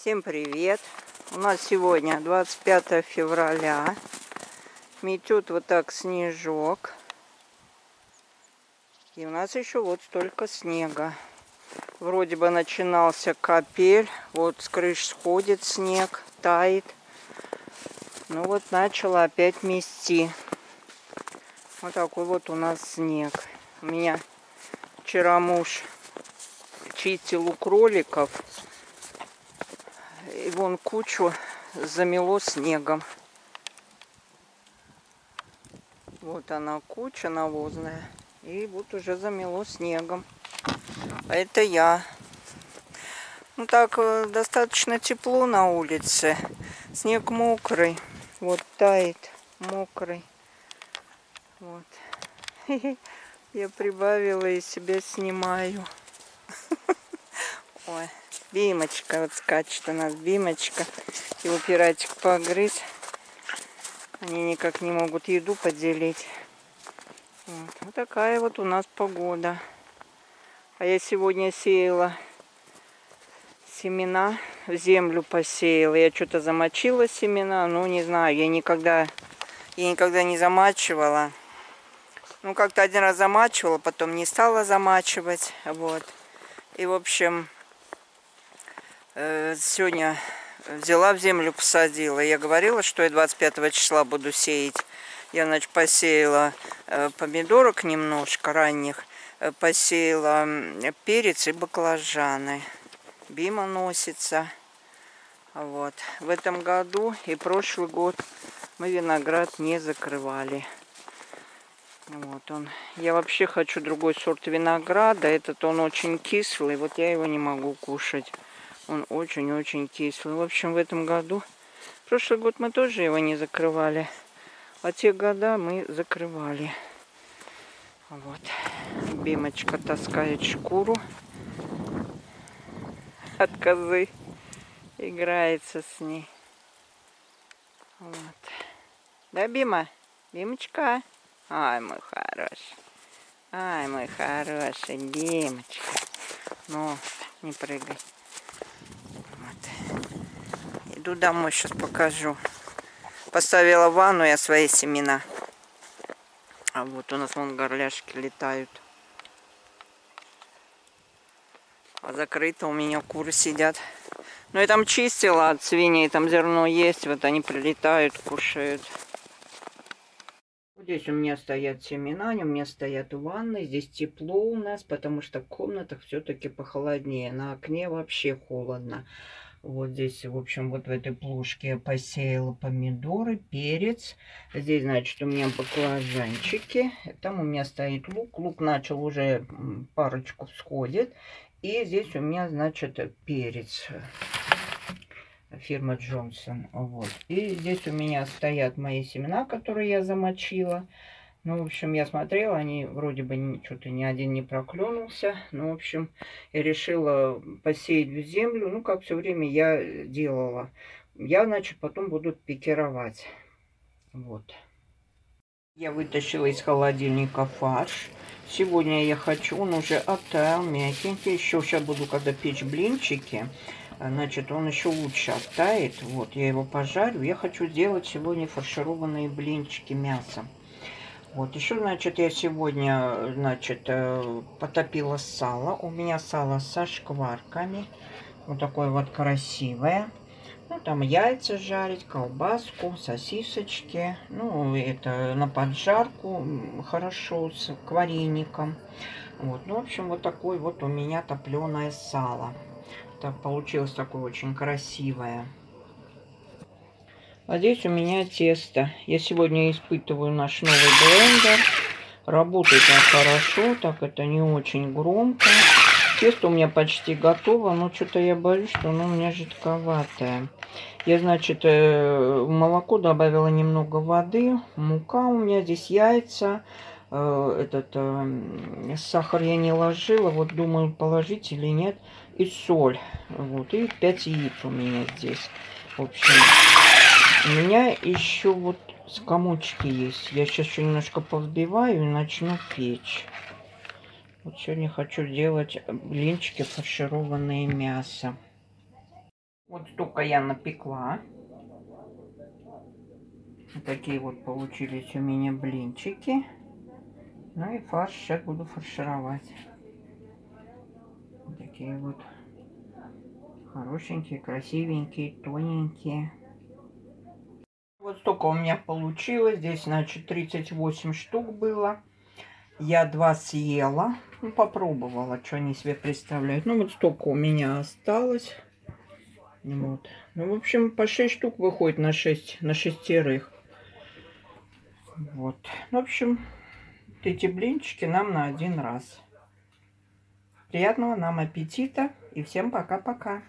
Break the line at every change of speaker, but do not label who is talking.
Всем привет! У нас сегодня 25 февраля. Метет вот так снежок. И у нас еще вот столько снега. Вроде бы начинался капель. Вот с крыш сходит снег, тает. Ну вот начало опять мести. Вот такой вот у нас снег. У меня вчера муж чистил у кроликов. Вон кучу замело снегом. Вот она куча навозная. И вот уже замело снегом. А это я. Ну так, э, достаточно тепло на улице. Снег мокрый. Вот тает, мокрый. Вот. Я прибавила и себя снимаю. Ой, Бимочка вот скачет у нас, Бимочка. Его пиратик погрыз. Они никак не могут еду поделить. Вот. вот такая вот у нас погода. А я сегодня сеяла семена, в землю посеяла. Я что-то замочила семена, ну не знаю, я никогда, я никогда не замачивала. Ну, как-то один раз замачивала, потом не стала замачивать. Вот. И, в общем, сегодня взяла в землю, посадила. Я говорила, что я 25 числа буду сеять. Я, значит, посеяла э, помидорок немножко ранних, э, посеяла перец и баклажаны. Бима носится. Вот. В этом году и прошлый год мы виноград не закрывали. Вот он. Я вообще хочу другой сорт винограда. Этот он очень кислый. Вот я его не могу кушать. Он очень-очень кислый. В общем, в этом году... Прошлый год мы тоже его не закрывали. А те года мы закрывали. Вот. Бимочка таскает шкуру от козы. Играется с ней. Вот. Да, Бима? Бимочка? Ай, мой хороший. Ай, мой хороший, Бимочка. Ну, не прыгай. Иду домой, сейчас покажу. Поставила в ванну я свои семена. А вот у нас вон горляшки летают. А закрыто у меня куры сидят. Ну, я там чистила от свиней, там зерно есть. Вот они прилетают, кушают. Здесь у меня стоят семена, они у меня стоят в ванной. Здесь тепло у нас, потому что в комнатах все-таки похолоднее. На окне вообще холодно. Вот здесь, в общем, вот в этой плошке я посеяла помидоры, перец. Здесь, значит, у меня баклажанчики. Там у меня стоит лук. Лук начал уже парочку всходит. И здесь у меня, значит, перец фирма Джонсон. Вот. И здесь у меня стоят мои семена, которые я замочила. Ну, в общем, я смотрела, они вроде бы что-то ни один не проклюнулся. Ну, в общем, я решила посеять в землю. Ну, как все время я делала. Я, значит, потом буду пикировать. Вот. Я вытащила из холодильника фарш. Сегодня я хочу, он уже оттаял, мягенький. Еще сейчас буду, когда печь блинчики, значит, он еще лучше оттает. Вот, я его пожарю. Я хочу сделать сегодня фаршированные блинчики мясом. Вот, еще, значит, я сегодня, значит, э, потопила сало. У меня сало со шкварками. Вот такое вот красивое. Ну, там яйца жарить, колбаску, сосисочки. Ну, это на поджарку хорошо с вареником. Вот, ну, в общем, вот такой вот у меня топленое сало. Так, получилось такое очень красивое. А здесь у меня тесто. Я сегодня испытываю наш новый блендер. Работает он хорошо, так это не очень громко. Тесто у меня почти готово, но что-то я боюсь, что оно у меня жидковатое. Я, значит, э, в молоко добавила немного воды, мука у меня здесь, яйца. Э, этот э, сахар я не ложила, вот думаю, положить или нет. И соль. Вот, и 5 яиц у меня здесь. В общем, у меня еще вот комочки есть. Я сейчас еще немножко повзбиваю и начну печь. Вот сегодня хочу делать блинчики фаршированные мясо. Вот столько я напекла. Такие вот получились у меня блинчики. Ну и фарш сейчас буду фаршировать. Такие вот хорошенькие, красивенькие, тоненькие. Столько у меня получилось. Здесь, значит, 38 штук было. Я два съела. Ну, попробовала, что они себе представляют. Ну, вот столько у меня осталось. Вот. Ну, в общем, по 6 штук выходит на 6, на шестерых. Вот. В общем, эти блинчики нам на один раз. Приятного нам аппетита и всем пока-пока.